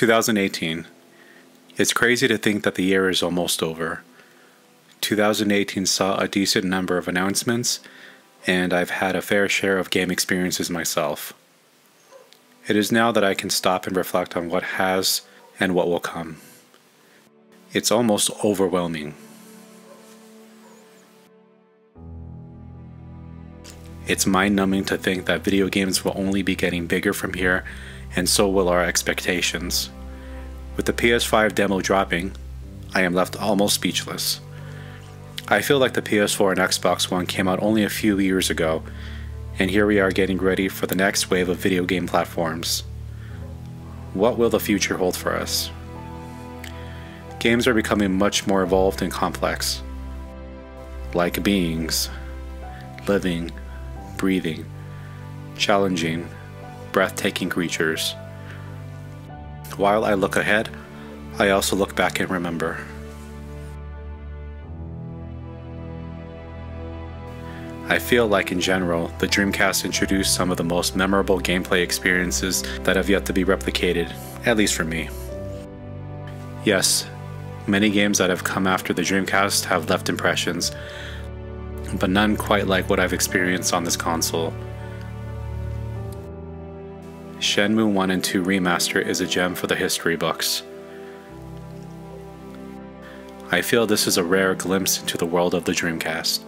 2018. It's crazy to think that the year is almost over. 2018 saw a decent number of announcements, and I've had a fair share of game experiences myself. It is now that I can stop and reflect on what has and what will come. It's almost overwhelming. It's mind numbing to think that video games will only be getting bigger from here, and so will our expectations. With the PS5 demo dropping, I am left almost speechless. I feel like the PS4 and Xbox One came out only a few years ago, and here we are getting ready for the next wave of video game platforms. What will the future hold for us? Games are becoming much more evolved and complex. Like beings, living, breathing, challenging, breathtaking creatures. While I look ahead, I also look back and remember. I feel like, in general, the Dreamcast introduced some of the most memorable gameplay experiences that have yet to be replicated, at least for me. Yes, many games that have come after the Dreamcast have left impressions, but none quite like what I've experienced on this console. Shenmue 1 and 2 Remaster is a gem for the history books. I feel this is a rare glimpse into the world of the Dreamcast.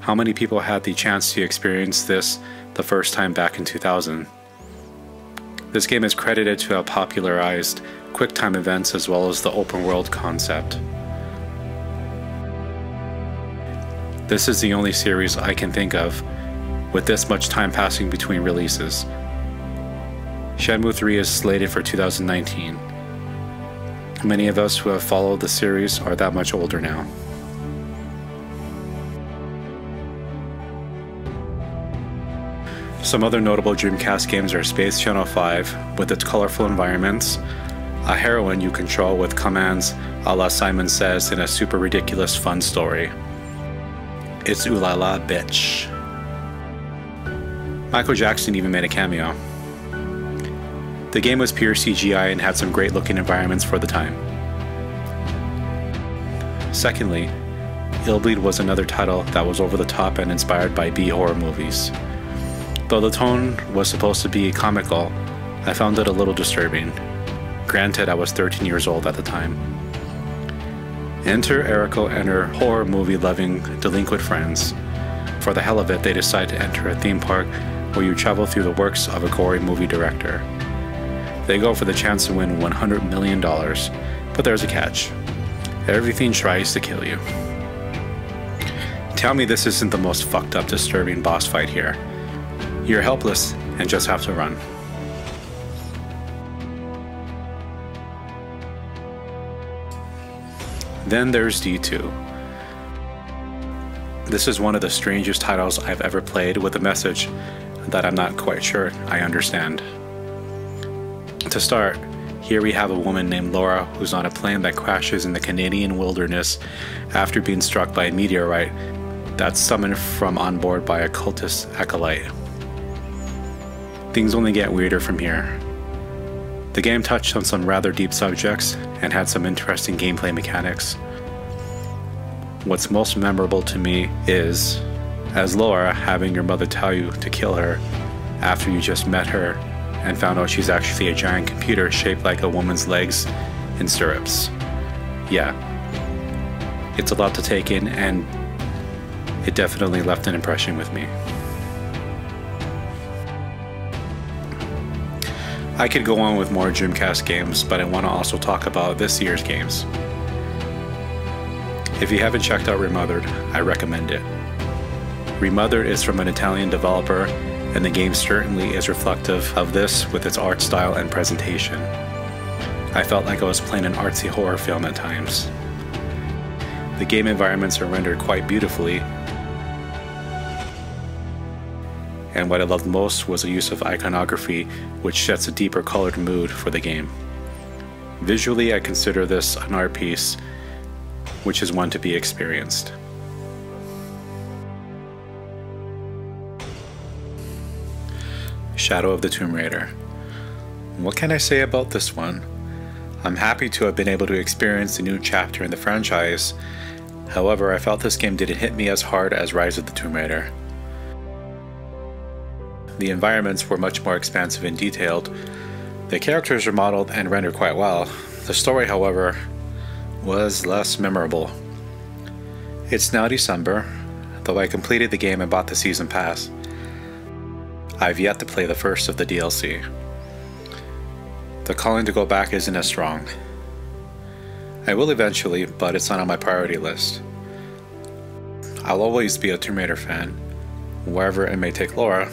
How many people had the chance to experience this the first time back in 2000? This game is credited to have popularized QuickTime events as well as the open world concept. This is the only series I can think of with this much time passing between releases. Shenmue 3 is slated for 2019. Many of us who have followed the series are that much older now. Some other notable Dreamcast games are Space Channel 5 with its colorful environments, a heroine you control with commands a la Simon Says in a super ridiculous fun story. It's Ulala Bitch. Michael Jackson even made a cameo. The game was pure CGI and had some great looking environments for the time. Secondly, Illbleed was another title that was over the top and inspired by B horror movies. Though the tone was supposed to be comical, I found it a little disturbing. Granted, I was 13 years old at the time. Enter Eriko and her horror movie loving delinquent friends. For the hell of it, they decide to enter a theme park where you travel through the works of a gory movie director. They go for the chance to win $100 million, but there's a catch. Everything tries to kill you. Tell me this isn't the most fucked up, disturbing boss fight here. You're helpless and just have to run. Then there's D2. This is one of the strangest titles I've ever played with a message that I'm not quite sure I understand. To start, here we have a woman named Laura who's on a plane that crashes in the Canadian wilderness after being struck by a meteorite that's summoned from on board by a cultist acolyte. Things only get weirder from here. The game touched on some rather deep subjects and had some interesting gameplay mechanics. What's most memorable to me is, as Laura, having your mother tell you to kill her after you just met her and found out she's actually a giant computer shaped like a woman's legs in stirrups. Yeah, it's a lot to take in, and it definitely left an impression with me. I could go on with more Dreamcast games, but I want to also talk about this year's games. If you haven't checked out Remothered, I recommend it. Remothered is from an Italian developer, and the game certainly is reflective of this with its art style and presentation. I felt like I was playing an artsy horror film at times. The game environments are rendered quite beautifully, and what I loved most was the use of iconography, which sets a deeper colored mood for the game. Visually, I consider this an art piece, which is one to be experienced. Shadow of the Tomb Raider. What can I say about this one? I'm happy to have been able to experience the new chapter in the franchise. However, I felt this game didn't hit me as hard as Rise of the Tomb Raider. The environments were much more expansive and detailed. The characters were modeled and rendered quite well. The story, however, was less memorable. It's now December, though I completed the game and bought the season pass. I've yet to play the first of the DLC. The calling to go back isn't as strong. I will eventually, but it's not on my priority list. I'll always be a Tomb Raider fan, wherever it may take Laura,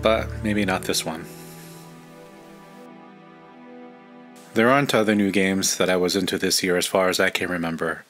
but maybe not this one. There aren't other new games that I was into this year as far as I can remember.